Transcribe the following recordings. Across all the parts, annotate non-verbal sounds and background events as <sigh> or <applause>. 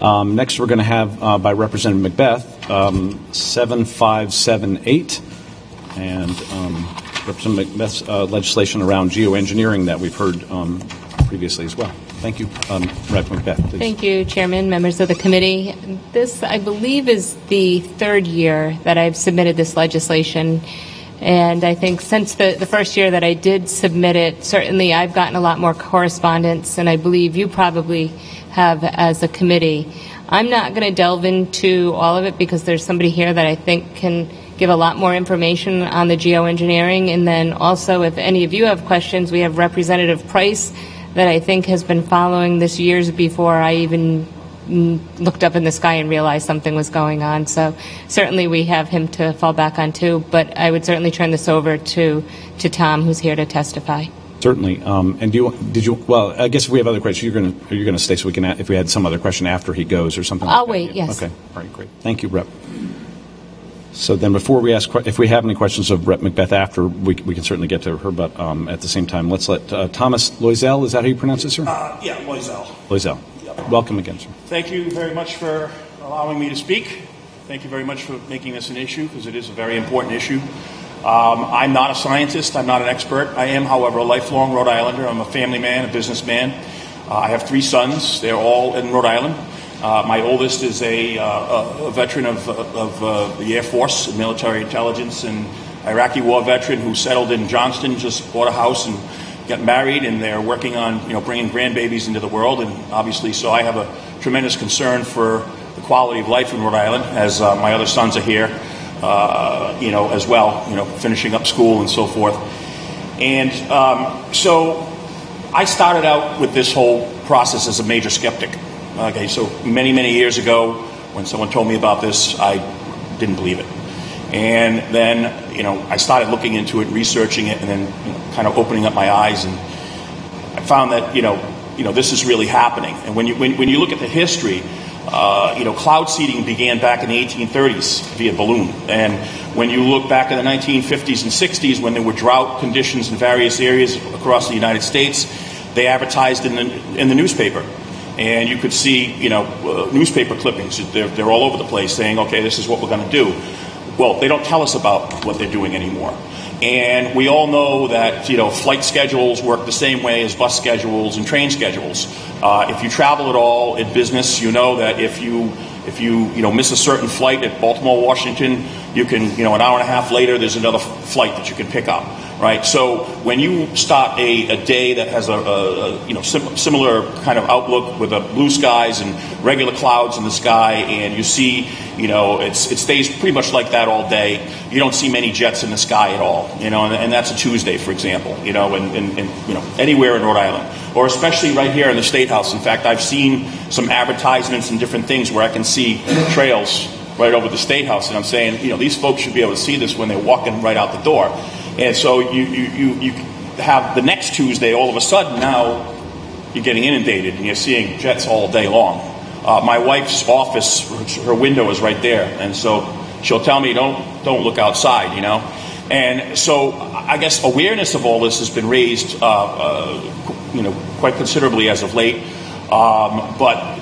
Um, next, we're going to have uh, by Representative Macbeth um, 7578 and um, Representative Macbeth's uh, legislation around geoengineering that we've heard um, previously as well. Thank you, um, Rep. Macbeth. Please. Thank you, Chairman, members of the committee. This, I believe, is the third year that I've submitted this legislation. And I think since the, the first year that I did submit it, certainly I've gotten a lot more correspondence, and I believe you probably have as a committee. I'm not going to delve into all of it because there's somebody here that I think can give a lot more information on the geoengineering. And then also, if any of you have questions, we have Representative Price that I think has been following this years before I even looked up in the sky and realized something was going on. So certainly we have him to fall back on too. But I would certainly turn this over to to Tom, who's here to testify. Certainly. Um, and do you, did you, well, I guess if we have other questions, you're going to, you're going to stay so we can, if we had some other question after he goes or something I'll like that. wait, Yeah. yes. Okay, all right, great. Thank you, Rep. So then before we ask, if we have any questions of Rep. Macbeth after, we, we can certainly get to her, but um, at the same time, let's let uh, Thomas Loisel, is that how you pronounce it, sir? Uh, yeah, Loisel. Loisel. Welcome again, sir. Thank you very much for allowing me to speak. Thank you very much for making this an issue because it is a very important issue. Um, I'm not a scientist. I'm not an expert. I am, however, a lifelong Rhode Islander. I'm a family man, a businessman. Uh, I have three sons. They're all in Rhode Island. Uh, my oldest is a, uh, a, veteran of, of uh, the Air Force, military intelligence, and Iraqi war veteran who settled in Johnston, just bought a house and got married, and they're working on you know bringing grandbabies into the world. And obviously, so I have a tremendous concern for the quality of life in Rhode Island, as uh, my other sons are here, uh, you know, as well, you know, finishing up school and so forth. And um, so I started out with this whole process as a major skeptic. Okay, so many, many years ago, when someone told me about this, I didn't believe it. And then, you know, I started looking into it, researching it, and then you know, kind of opening up my eyes, and I found that, you know, you know, this is really happening. And when you, when, when you look at the history, uh, you know, cloud seeding began back in the 1830s via balloon. And when you look back in the 1950s and 60s, when there were drought conditions in various areas across the United States, they advertised in the, in the newspaper. And you could see, you know, uh, newspaper clippings. They're, they're all over the place saying, okay, this is what we're going to do. Well, they don't tell us about what they're doing anymore. And we all know that you know flight schedules work the same way as bus schedules and train schedules. Uh, if you travel at all in business, you know that if you if you you know miss a certain flight at Baltimore, Washington, you can you know an hour and a half later there's another flight that you can pick up. Right. So when you start a, a day that has a, a, a you know sim- similar kind of outlook with blue skies and regular clouds in the sky, and you see you know it's it stays pretty much like that all day. You don't see many jets in the sky at all. You know, and, and that's a Tuesday, for example. You know, and, and, and you know anywhere in Rhode Island, or especially right here in the State House. In fact, I've seen some advertisements and different things where I can see trails right over the State House, and I'm saying, you know, these folks should be able to see this when they're walking right out the door. And so you, you, you, you have the next Tuesday, all of a sudden now you're getting inundated and you're seeing jets all day long. Uh, my wife's office, her window is right there, and so she'll tell me, "Don't don't look outside," you know. And so I guess awareness of all this has been raised, uh, uh, you know, quite considerably as of late. Um, but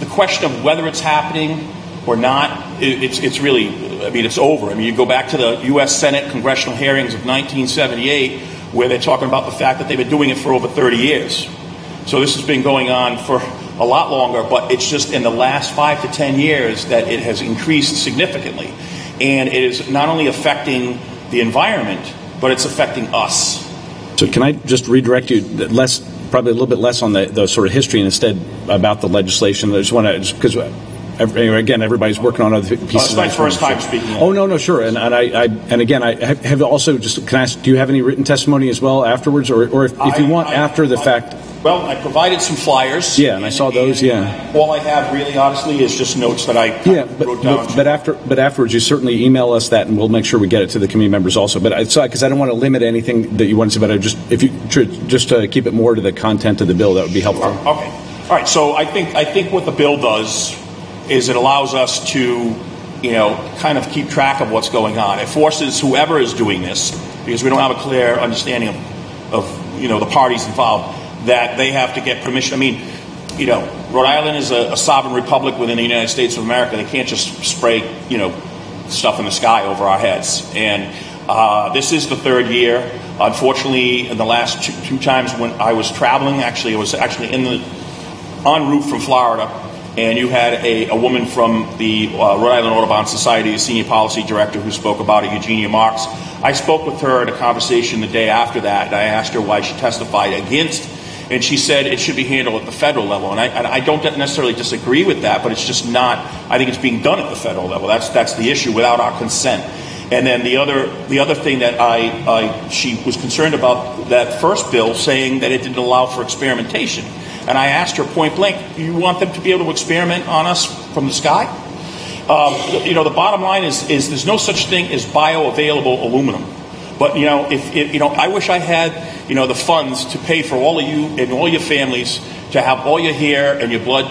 the question of whether it's happening or not, it's, it's really, I mean, it's over. I mean, you go back to the U.S. Senate congressional hearings of 1978, where they're talking about the fact that they've been doing it for over 30 years. So this has been going on for a lot longer, but it's just in the last five to 10 years that it has increased significantly. And it is not only affecting the environment, but it's affecting us. So can I just redirect you less, probably a little bit less on the, the sort of history and instead about the legislation? I just want to, because again, everybody's working on other pieces. Oh, it's my first time speaking. Oh no, no, sure, and, and I, I, and again, I have, also just can I ask, do you have any written testimony as well afterwards, or, or if, if you I- want I- after the fact? Well, I provided some flyers. Yeah, and I saw those, yeah. All I have, really, honestly, is just notes that I Yeah, but, wrote down. but, but after but afterwards, you certainly email us that, and we'll make sure we get it to the committee members also. But I because I don't want to limit anything that you want to say, but I just if you just to keep it more to the content of the bill, that would be helpful. Okay. All right. So I think I think what the bill does is it allows us to, you know, kind of keep track of what's going on. It forces whoever is doing this, because we don't have a clear understanding of, of you know, the parties involved, that they have to get permission. I mean, you know, Rhode Island is a, a sovereign republic within the United States of America. They can't just spray, you know, stuff in the sky over our heads. And uh, this is the third year. Unfortunately, in the last two, two times when I was traveling, actually, I was actually in the en route from Florida, and you had a, a woman from the uh, Rhode Island Audubon Society, a senior policy director, who spoke about it, Eugenia Marks. I spoke with her at a conversation the day after that, and I asked her why she testified against and she said it should be handled at the federal level. And I, and I, don't necessarily disagree with that, but it's just not. I think it's being done at the federal level. That's that's the issue without our consent. And then the other the other thing that I, I she was concerned about that first bill saying that it didn't allow for experimentation. And I asked her point blank, "You want them to be able to experiment on us from the sky?" Um, you know, the bottom line is is there's no such thing as bioavailable aluminum. But you know, if, if you know, I wish I had you know the funds to pay for all of you and all your families to have all your hair and your blood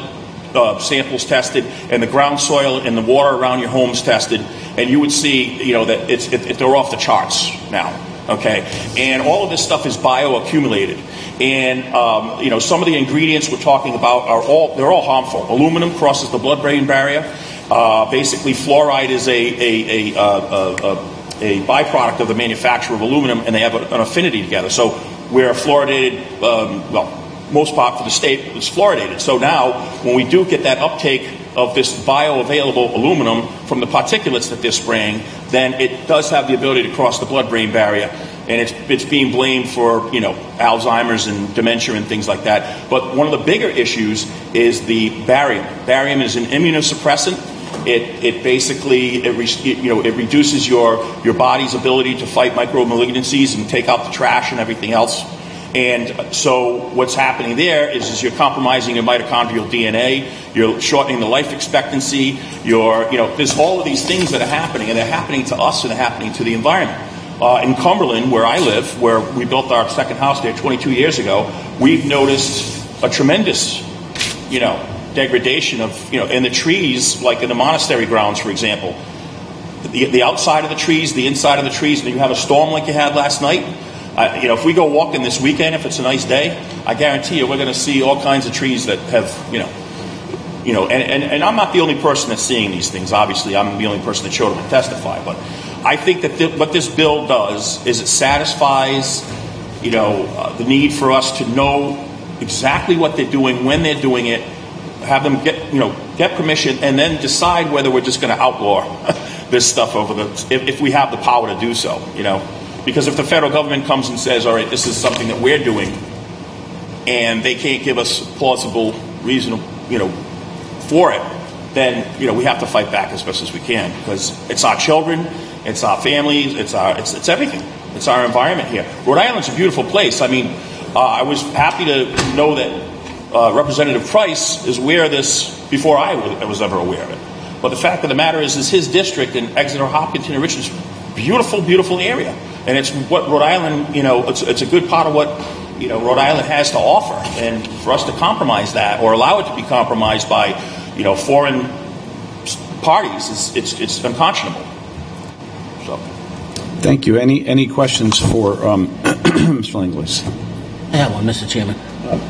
uh, samples tested and the ground soil and the water around your homes tested, and you would see you know that it's it, it, they're off the charts now. Okay, and all of this stuff is bioaccumulated, and um, you know some of the ingredients we're talking about are all they're all harmful. Aluminum crosses the blood-brain barrier. Uh, basically, fluoride is a, a, a, uh, uh, a byproduct of the manufacture of aluminum, and they have an affinity together. So we're fluoridated, um, well, most part for the state is fluoridated. So now, when we do get that uptake of this bioavailable aluminum from the particulates that they're spraying, then it does have the ability to cross the blood-brain barrier, and it's it's being blamed for you know Alzheimer's and dementia and things like that. But one of the bigger issues is the barium. Barium is an immunosuppressant it, it basically it, re, it, you know it reduces your your body's ability to fight micromalignancies and take out the trash and everything else. And so what's happening there is, is you're compromising your mitochondrial DNA, you're shortening the life expectancy, you're, you know, there's all of these things that are happening, and they're happening to us and they're happening to the environment. Uh, in Cumberland, where I live, where we built our second house there 22 years ago, we've noticed a tremendous, you know, degradation of, you know, in the trees, like in the monastery grounds, for example. The, the outside of the trees, the inside of the trees, and you have a storm like you had last night. Uh, you know, if we go walking this weekend, if it's a nice day, I guarantee you we're going to see all kinds of trees that have, you know, you know, and, and, and I'm not the only person that's seeing these things. Obviously, I'm the only person that showed up to testify. But I think that th- what this bill does is it satisfies, you know, uh, the need for us to know exactly what they're doing, when they're doing it, have them get you know get permission, and then decide whether we're just going to outlaw <laughs> this stuff over the if, if we have the power to do so. You know, because if the federal government comes and says, "All right, this is something that we're doing," and they can't give us plausible reason, you know, for it, then you know we have to fight back as best as we can because it's our children, it's our families, it's our it's, it's everything. It's our environment here. Rhode Island's a beautiful place. I mean, uh, I was happy to know that uh, Representative Price is aware of this before I was ever aware of it. But the fact of the matter is, is his district in Exeter, Hopkinton, and Richmond, beautiful, beautiful area, and it's what Rhode Island, you know, it's, it's a good part of what you know Rhode Island has to offer, and for us to compromise that or allow it to be compromised by, you know, foreign parties, is, it's it's unconscionable. So. Thank you. Any any questions for um, <clears throat> Mr. Langlois? I have one, Mr. Chairman.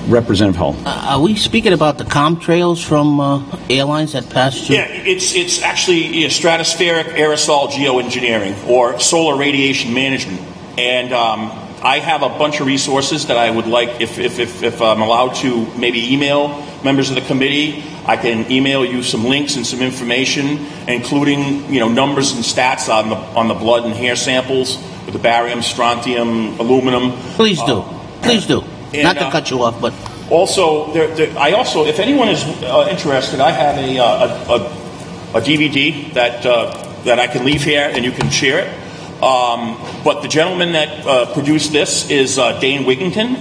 Representative Hull. Uh, are we speaking about the contrails from uh, airlines that pass through? Yeah, it's it's actually stratospheric aerosol geoengineering or solar radiation management, and um, I have a bunch of resources that I would like, if, if, if, if I'm allowed to, maybe email members of the committee. I can email you some links and some information, including you know numbers and stats on the on the blood and hair samples with the barium, strontium, aluminum. Please do. Uh, Please do. And, Not to uh, cut you off, but also, there, there, I also, if anyone is uh, interested, I have a, uh, a, a, a, DVD that uh, that I can leave here, and you can share it. Um, but the gentleman that uh, produced this is uh, Dane Wigington,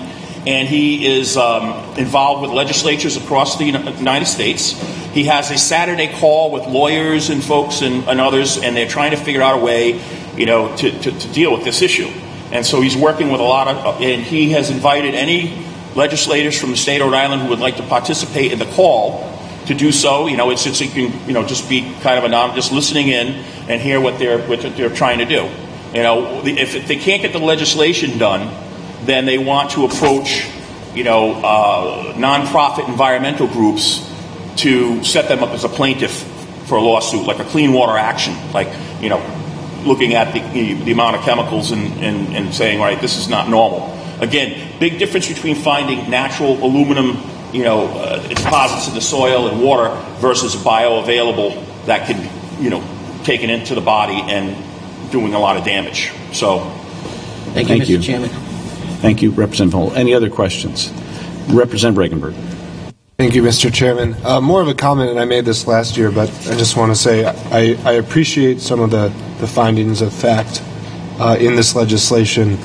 and he is um, involved with legislatures across the United States. He has a Saturday call with lawyers and folks and, and others, and they're trying to figure out a way, you know, to, to, to deal with this issue. And so he's working with a lot of, and he has invited any legislators from the state of Rhode Island who would like to participate in the call to do so. You know, it's, it's you can, you know, just be kind of anonymous, just listening in and hear what they're, what they're trying to do. You know, if they can't get the legislation done, then they want to approach you know, uh, nonprofit environmental groups to set them up as a plaintiff for a lawsuit, like a clean water action, like, you know, looking at the, the amount of chemicals and, and, and saying, right, this is not normal. Again, big difference between finding natural aluminum, you know, uh, deposits in the soil and water versus bioavailable that can, be, you know, taken into the body and doing a lot of damage. So, Thank you, Thank Mr. you. Chairman. Thank you, Representative Hull. Any other questions? Representative Regunberg. Thank you, Mr. Chairman. Uh, more of a comment, and I made this last year, but I just want to say I, I appreciate some of the, the findings of fact uh, in this legislation.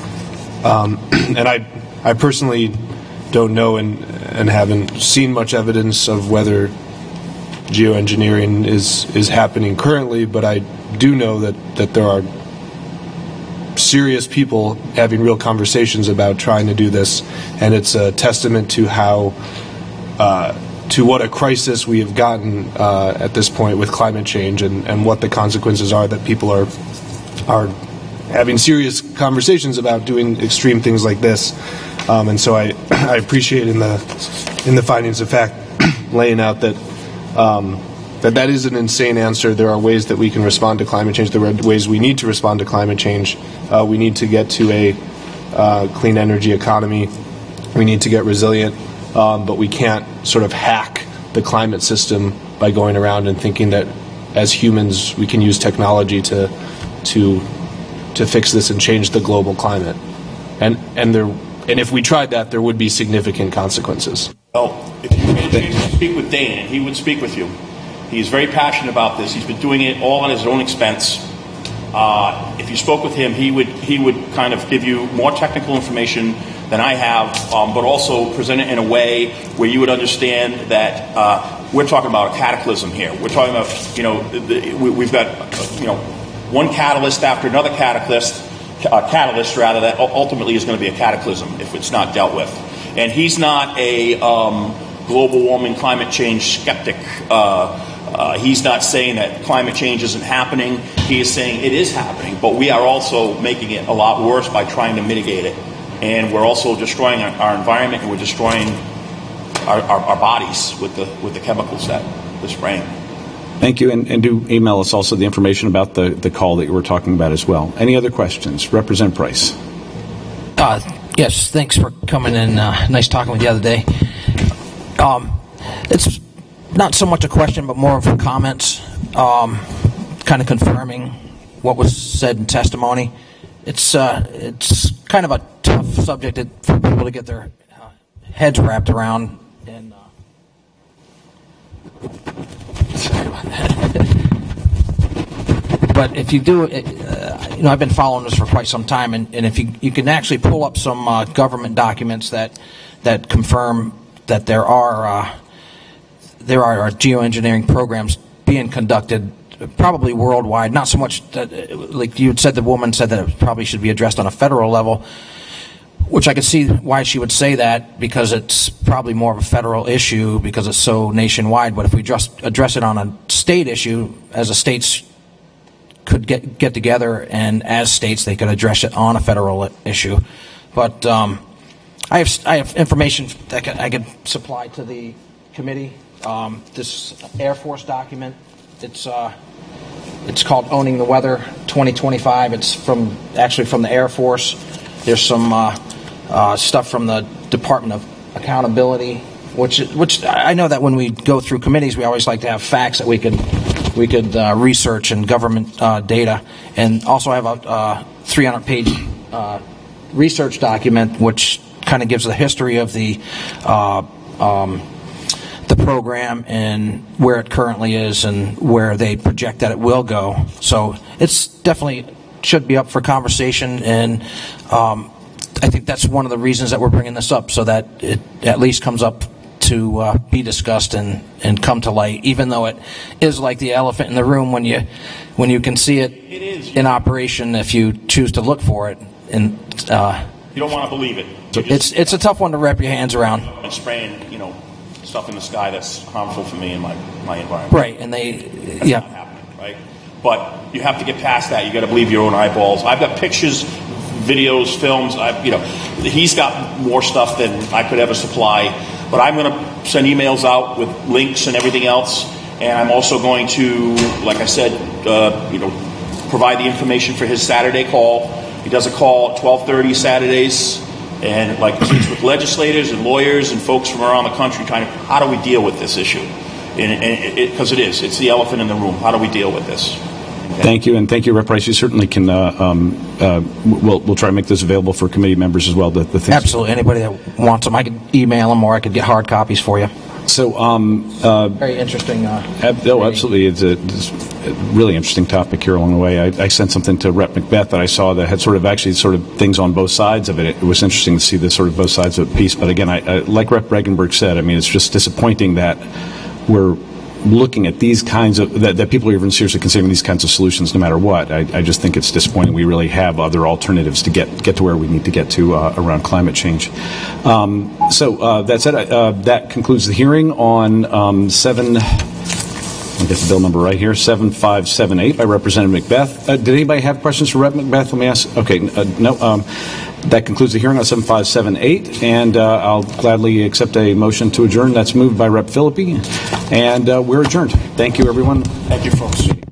Um, <clears throat> and I, I personally don't know and, and haven't seen much evidence of whether geoengineering is, is happening currently, but I do know that, that there are serious people having real conversations about trying to do this, and it's a testament to how uh, to what a crisis we have gotten uh, at this point with climate change and, and what the consequences are that people are are having serious conversations about doing extreme things like this. Um, and so I, <clears throat> I appreciate in the in the findings of fact <clears throat> laying out that um, that that is an insane answer. There are ways that we can respond to climate change. There are ways we need to respond to climate change. Uh, we need to get to a uh, clean energy economy. We need to get resilient, um, but we can't sort of hack the climate system by going around and thinking that as humans we can use technology to to to fix this and change the global climate. And and there and if we tried that, there would be significant consequences. well, if you to speak with Dane, he would speak with you. He's very passionate about this. He's been doing it all on his own expense. Uh, if you spoke with him, he would he would kind of give you more technical information than I have, um, but also present it in a way where you would understand that uh, we're talking about a cataclysm here. We're talking about you know the, we, we've got you know one catalyst after another catalyst, uh, catalyst rather that ultimately is going to be a cataclysm if it's not dealt with. And he's not a um, global warming, climate change skeptic. Uh, uh, he's not saying that climate change isn't happening. He is saying it is happening, but we are also making it a lot worse by trying to mitigate it. And we're also destroying our, our environment and we're destroying our, our, our bodies with the, with the chemicals that we're spraying. Thank you, and, and do email us also the information about the, the call that you were talking about as well. Any other questions? Represent Price. Uh, yes, thanks for coming in. Uh, nice talking with you the other day. Um, it's not so much a question, but more of a comments, um, kind of confirming what was said in testimony. It's uh, it's kind of a tough subject for people to get their uh, heads wrapped around. And uh, sorry about that. <laughs> but if you do, uh, you know, I've been following this for quite some time, and, and if you you can actually pull up some uh, government documents that that confirm that there are uh, there are geoengineering programs being conducted, probably worldwide. Not so much that, uh, like you had said, the woman said that it probably should be addressed on a federal level, which I could see why she would say that because it's probably more of a federal issue because it's so nationwide. But if we just address it on a state issue, as a states could get get together and as states they could address it on a federal issue. But um, I have I have information that I could, I could supply to the committee. Um, this Air Force document. It's uh, it's called Owning the Weather 2025. It's from actually from the Air Force. There's some uh, uh, stuff from the Department of Accountability, which which I know that when we go through committees, we always like to have facts that we could we could uh, research and government uh, data, and also I have a uh, 300 page uh, research document which kind of gives the history of the. Uh, um, the program and where it currently is and where they project that it will go. So it's definitely should be up for conversation, and um, I think that's one of the reasons that we're bringing this up, so that it at least comes up to uh, be discussed and, and come to light, even though it is like the elephant in the room when you when you can see it, in operation if you choose to look for it. And uh, You don't want to believe it. You just- it's it's a tough one to wrap your hands around. and spraying, you know, stuff in the sky that's harmful for me and my, my environment. Right, and they, That's yeah. right? But you have to get past that. You got to believe your own eyeballs. I've got pictures, videos, films. I, you know, he's got more stuff than I could ever supply. But I'm going to send emails out with links and everything else. And I'm also going to, like I said, uh, you know, provide the information for his Saturday call. He does a call at 12:30 Saturdays, and like speaks with legislators and lawyers and folks from around the country, trying to how do we deal with this issue? Because it is, it's the elephant in the room. How do we deal with this? Thank you, and thank you, Rep. Price. You certainly can, uh, um, uh, we'll, we'll try to make this available for committee members as well, the, the things. Absolutely. Anybody that wants them, I could email them or I could get hard copies for you. So, um, uh, Very interesting. Uh, Ab- No, absolutely. It's a, it's a really interesting topic here along the way. I, I sent something to Rep. Macbeth that I saw that had sort of actually sort of things on both sides of it. It was interesting to see the sort of both sides of the piece. But again, I, I, like Rep. Regunberg said, I mean, it's just disappointing that we're looking at these kinds of, that, that people are even seriously considering these kinds of solutions no matter what. I, I just think it's disappointing. We really have other alternatives to get, get to where we need to get to uh, around climate change. Um, so uh, that said, uh, that concludes the hearing on um, 7. I'll get the bill number right here, 7578 by Representative Macbeth. Uh, Did anybody have questions for Rep. Macbeth? Let me ask. Okay, uh, no. um, That concludes the hearing on 7578, and uh, I'll gladly accept a motion to adjourn. That's moved by Rep. Filippi, and uh, we're adjourned. Thank you, everyone. Thank you, folks.